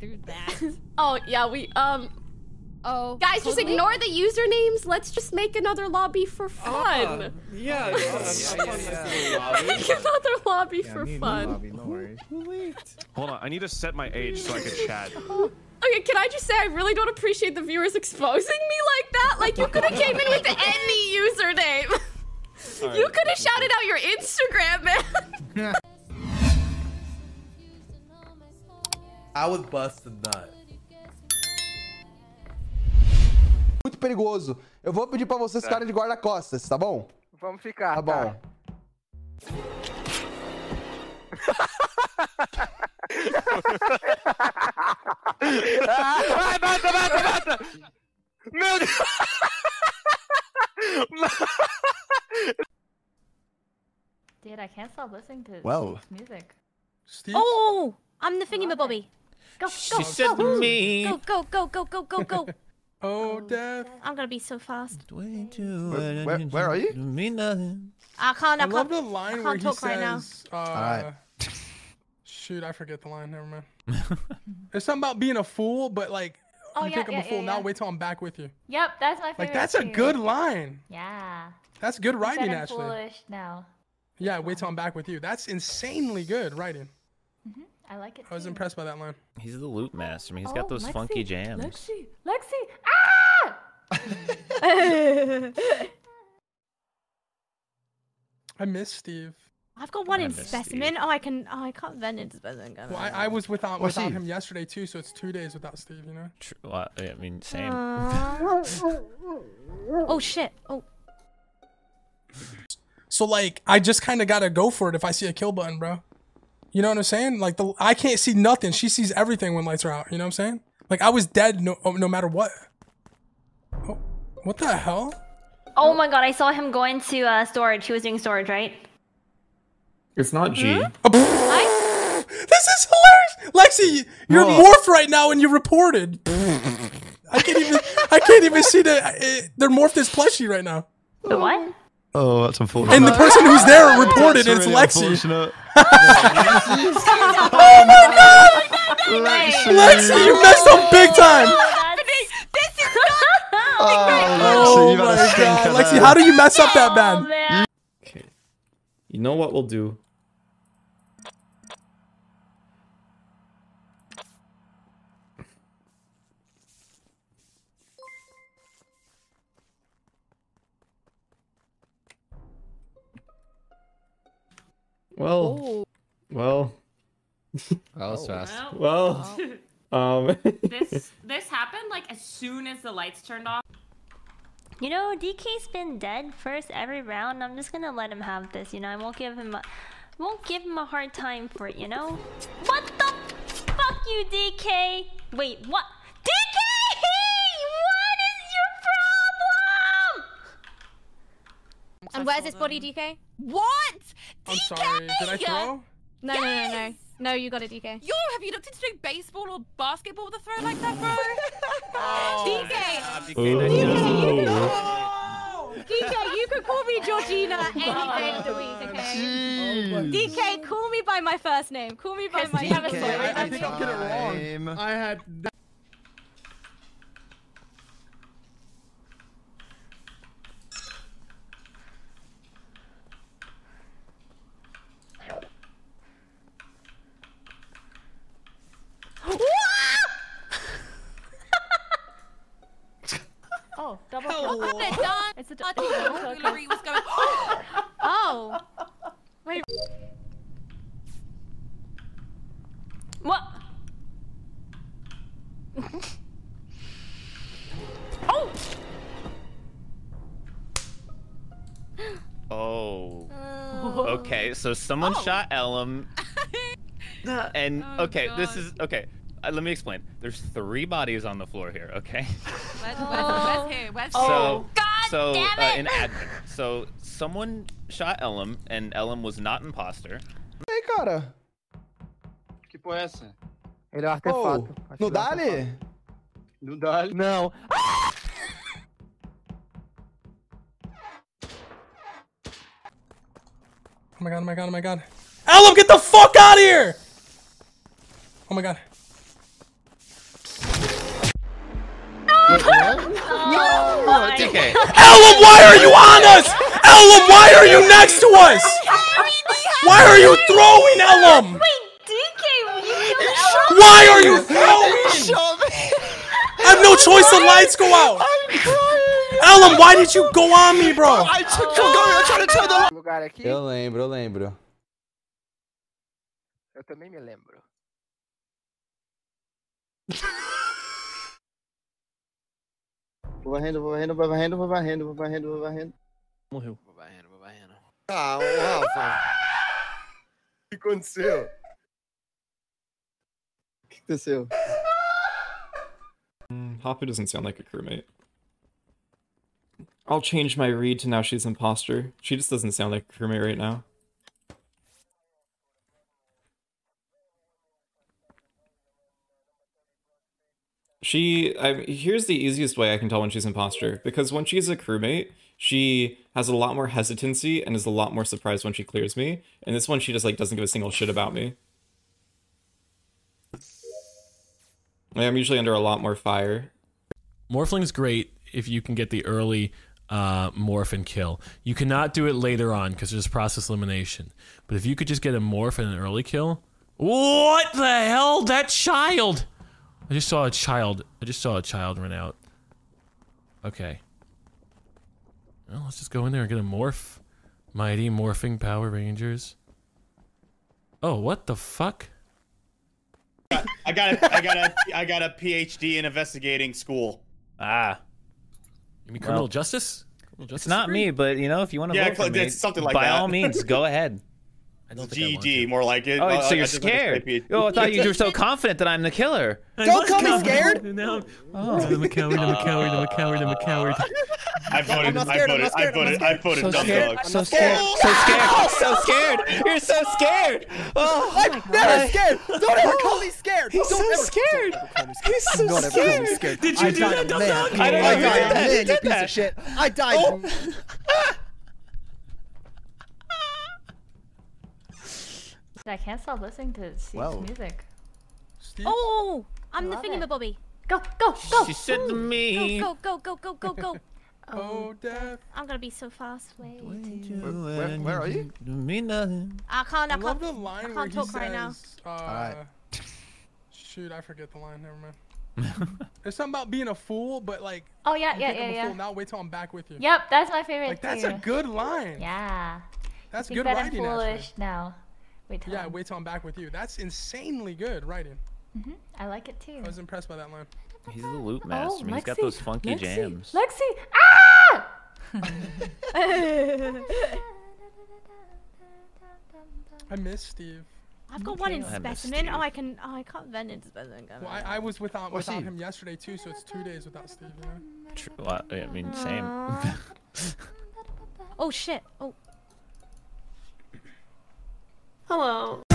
through that. Oh yeah, we um Oh, guys just ignore the usernames. Let's just make another lobby for fun. Yeah, yeah, yeah, Make another lobby Yeah, for me and you, fun. Bobby, no worries. Hold on, I need to set my age so I can chat. Okay, can I just say I really don't appreciate the viewers exposing me like that? Like you could have came in with any username. You could have shouted out your Instagram, man. I would bust a nut. Muito perigoso. Eu vou pedir pra vocês ficarem de guarda-costas, tá bom? Vamos ficar. Tá bom. Vai, mata, mata, mata! Meu Deus! Dude, I can't stop listening to Well. Music. Steve? Oh, I'm the thingamabobby. Go, She go, said go. me. Go, go, go, go, go, go, go. Oh, death. I'm gonna be so fast. Where, where, where are you? Me nothing. I can't. I, I love can't. the line I where can't he talk right now. says, uh, Alright. shoot, I forget the line. Never mind. it's something about being a fool, but like, Oh, you yeah, think I'm yeah, a fool. yeah, Now yeah. wait till I'm back with you. Yep, that's my favorite. Like, that's a good line. Yeah. That's good writing, I'm actually. foolish now. Yeah, wait till I'm back with you. That's insanely good writing. I like it. I was too. impressed by that line. He's the loop master. I mean, he's Oh, got those Lexi, funky jams. Lexi, Lexi, ah! I miss Steve. I've got one I in miss specimen. Oh, I can. Oh, I can't vent in specimen. can Well, I? I, I was without What's without he? him yesterday too, so it's two days without Steve. You know. Tr- well, I mean, same. Uh, oh shit. Oh. So like, I just kind of gotta go for it if I see a kill button, bro. You know what I'm saying? Like the I can't see nothing. She sees everything when lights are out. You know what I'm saying? Like I was dead no oh, no matter what. Oh, what the hell? Oh my god, I saw him go into uh, storage. He was doing storage, right? It's not G. Oh, pfft. this is hilarious, Lexi. You're morphed right now and you reported. I can't even. I can't even see the. Uh, they're morphed as plushie right now. The what? Oh, that's unfortunate. And the person who's there reported it's Lexi. Lexi, you messed up big time. Oh my god, Lexi, how do you mess up that oh, bad? Okay. You know what we'll do? Well, well, That was fast. well. Um, this this happened like as soon as the lights turned off. You know, DK's been dead first every round. I'm just gonna let him have this. You know, I won't give him a, won't give him a hard time for it. You know? What the fuck, you DK? Wait, what? And where's this body, DK? What? I'm sorry. Did I throw? No, no, no, no. No, you got it, DK. Yo, have you looked into doing baseball or basketball with a throw like that, bro? DK! ooh. DK, you oh, can call me Georgina oh, any day of the week, oh, okay? DK, call me by my first name. Call me by my you have a first story? name. I, I think I'll get it wrong. I had. Oh, double Hello. kill. They're done. It's a I double Hillary was going. Oh. Wait. What? oh! Oh. Okay, so someone shot Ellum. And Oh, okay, this is okay. Uh, let me explain. There's three bodies on the floor here. Okay. here? Where's So, God so damn uh, it! in admin, so someone shot Ellum, and Ellum was not imposter. Ei, cara. Que porra é essa? Ele é um Oh, artefato. Acho no que ele é Dali? No Dali? Não. Oh my god, oh my god, oh my god. Ellum, get the fuck out of here! Oh my god. DK. Ellum, why are you on us? Ellum, why are you next to us? Why are you throwing Ellum? Wait, DK, you killed Ella? Why are you throwing? I have no choice. The lights go out. Ellum, why did you go on me, bro? I took you going, eu trying to turn the Lugar aqui. Eu lembro, eu lembro. Eu também me lembro. Vou varrendo, vou varrendo, vou varrendo, vou varrendo, vou varrendo, vou varrendo. Morreu. Vou varrendo, vou varrendo. Ah, ô Rafa. O que aconteceu? O que aconteceu? Mm, Hopper doesn't sound like a crewmate. I'll change my read to now she's imposter. She just doesn't sound like a crewmate right now. She, I, here's the easiest way I can tell when she's imposter because when she's a crewmate, she has a lot more hesitancy and is a lot more surprised when she clears me. And this one, she just like doesn't give a single shit about me. I'm usually under a lot more fire. Morphling's great if you can get the early uh, morph and kill. You cannot do it later on because there's process elimination. But if you could just get a morph and an early kill, what the hell? That child! I just saw a child. I just saw a child run out. Okay. Well, let's just go in there and get a morph. Mighty morphing Power Rangers. Oh, what the fuck? I got a, I got a, I got a PhD in investigating school. Ah. You mean Well, criminal justice? It's not degree? me, but you know, if you want to Yeah, vote for me, it's something like by that. all means, go ahead. I don't think I want GED, more like it. Oh, Uh, so you're just scared? PhD. Oh, I thought you were so confident that I'm the killer. Don't call me scared. No. Oh. I'm a coward, I'm a coward, I'm a coward, I'm a coward. I voted. not I scared, I'm voted. not I scared, I'm voted. not I voted. So dumb scared, dog. so scared, so scared, so scared. You're so scared. Oh, I'm never scared. Don't ever call me scared. He's Don't so ever, scared. Don't ever call me scared. He's so Don't ever call me scared. scared. Did you do that, Dumb. Dog? I didn't know you died did a that. man, You you piece of shit. I died. I can't stop listening to Steve's Whoa. music. Steve? Oh, I'm the Love it. thingamabobbie. Go, go, go! She said to me. Go, go, go, go, go, go, go. Oh, death. I'm gonna be so fast. Where, where are you? Me nothing. I can't. I I love can't. the line I can't he talk right now. uh, Alright. Shoot, I forget the line. Never mind. There's something about being a fool, but like, Oh yeah, yeah, yeah, I'm a yeah. fool. Now wait till I'm back with you. Yep, that's my favorite Like that's too. a good line. Yeah. That's Think good that I'm writing. foolish Actually. now. Wait till Yeah, I'm- wait till I'm back with you. That's insanely good writing. Mhm, I like it too. I was impressed by that line. He's the loop Oh, master. man. He's got Lexi, those funky Lexi, jams. Lexi! Ah! I miss Steve. I've got one in specimen. Oh, I can. Oh, I can't vent into specimen. can Well, I? I, I was without What's without he? him yesterday too, so it's two days without Steve. You know? True. Well, I mean, same. Oh shit. Oh. Hello.